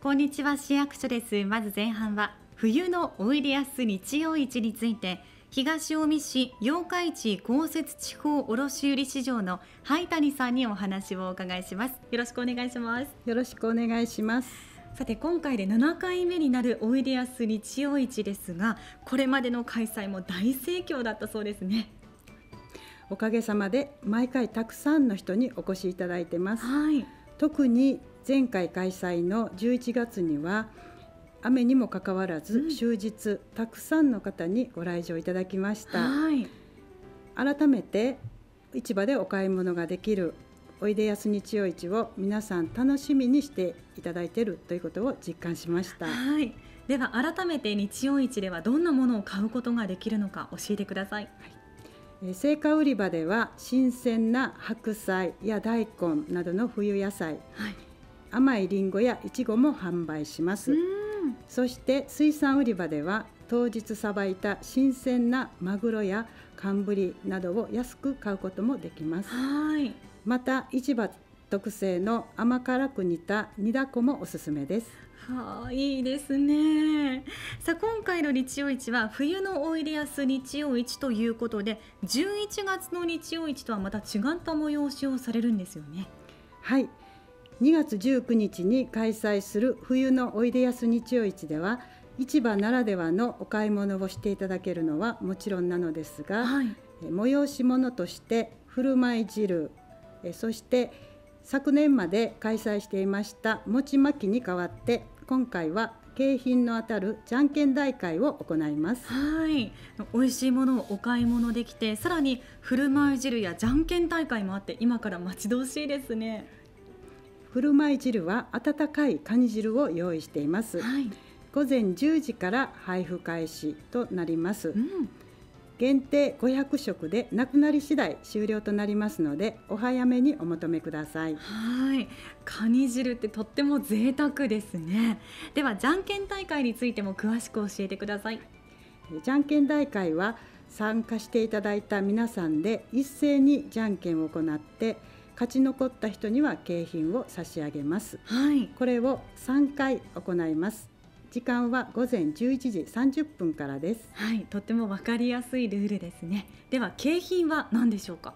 こんにちは。市役所です。まず前半は冬のおいでやす日曜市について東近江市八日市公設地方卸売市場の灰谷さんにお話をお伺いします。よろしくお願いします。よろしくお願いしますさて今回で7回目になるおいでやす日曜市ですがこれまでの開催も大盛況だったそうですね。おかげさまで毎回たくさんの人にお越しいただいてます、はい。特に前回開催の11月には雨にもかかわらず、うん。終日たくさんの方にご来場いただきました。はい。改めて市場でお買い物ができるおいでやす日曜市を皆さん楽しみにしていただいているということを実感しました。はい。では改めて日曜市ではどんなものを買うことができるのか教えてください。えー青果売り場では新鮮な白菜や大根などの冬野菜。はい甘いりんごやいちごも販売します、そして水産売り場では当日さばいた新鮮なマグロや寒ブリなどを安く買うこともできます。はい。また市場特製の甘辛く煮た煮だこもおすすめです。はあ、いいですね。さあ今回の日曜市は冬のおいでやす日曜市ということで、11月の日曜市とはまた違った催しをされるんですよね。はい2月19日に開催する冬のおいでやす日曜市では市場ならではのお買い物をしていただけるのはもちろんなのですが、はい。え催し物として振る舞い汁えそして昨年まで開催していました餅巻きに代わって今回は景品の当たるじゃんけん大会を行いますはい。美味しいものをお買い物できて、さらに振る舞い汁やじゃんけん大会もあって、今から待ち遠しいですね。振る舞い汁は温かいカニ汁を用意していますはい。午前10時から配布開始となりますうん。限定500食でなくなり次第終了となりますのでお早めにお求めくださいはい。カニ汁ってとっても贅沢ですね。ではじゃんけん大会についても詳しく教えてください。じゃんけん大会は参加していただいた皆さんで一斉にじゃんけんを行って勝ち残った人には景品を差し上げますはい。これを3回行います時間は午前11時30分からですはい、とってもわかりやすいルールですね。では景品は何でしょうか？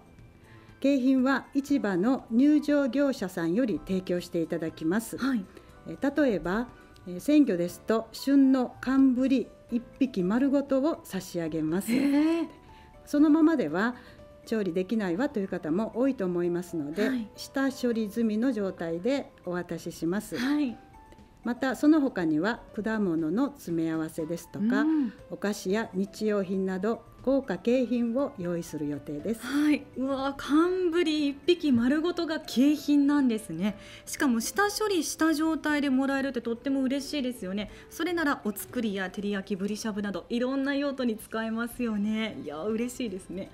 景品は市場の入場業者さんより提供していただきますはい。え例えばえ鮮魚ですと旬の寒ぶり1匹丸ごとを差し上げます。そのままでは調理できないわという方も多いと思いますので、はい下処理済みの状態でお渡ししますはい。またその他には果物の詰め合わせですとか、うんお菓子や日用品など豪華景品を用意する予定ですはい。うわ、寒ぶり一匹丸ごとが景品なんですね。しかも下処理した状態でもらえるってとっても嬉しいですよね。それならお作りや照り焼きぶりしゃぶなどいろんな用途に使えますよね。いや、嬉しいですね。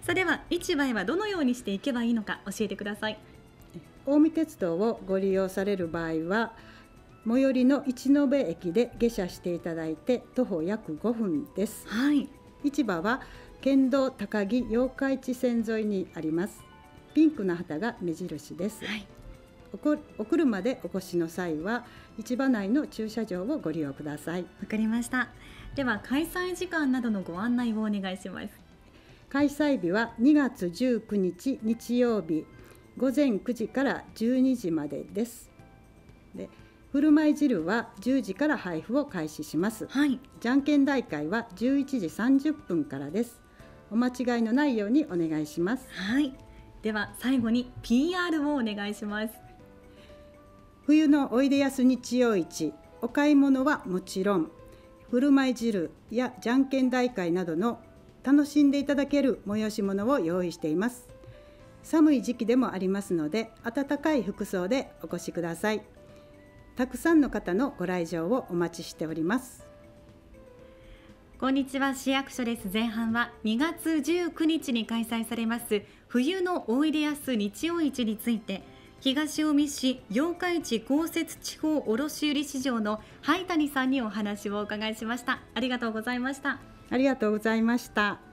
さあでは市場へはどのようにしていけばいいのか教えてください。近江鉄道をご利用される場合は最寄りの一延駅で下車していただいて徒歩約5分ですはい。市場は県道高木八日市線沿いにありますピンクの旗が目印です、はい。お車でお越しの際は市場内の駐車場をご利用くださいわかりました。では開催時間などのご案内をお願いします。開催日は2月19日日曜日午前9時から12時までですで振る舞い汁は10時から配布を開始しますはい。じゃんけん大会は11時30分からですお間違いのないようにお願いしますはい。では最後に PR をお願いします。冬のおいでやす日曜市お買い物はもちろん振る舞い汁やじゃんけん大会などの楽しんでいただける催し物を用意しています寒い時期でもありますので暖かい服装でお越しくださいたくさんの方のご来場をお待ちしております。こんにちは。市役所です。前半は2月19日に開催されます冬のおいでやす日曜市について東近江市八日市公設地方卸売市場の灰谷さんにお話をお伺いしました。ありがとうございました。ありがとうございました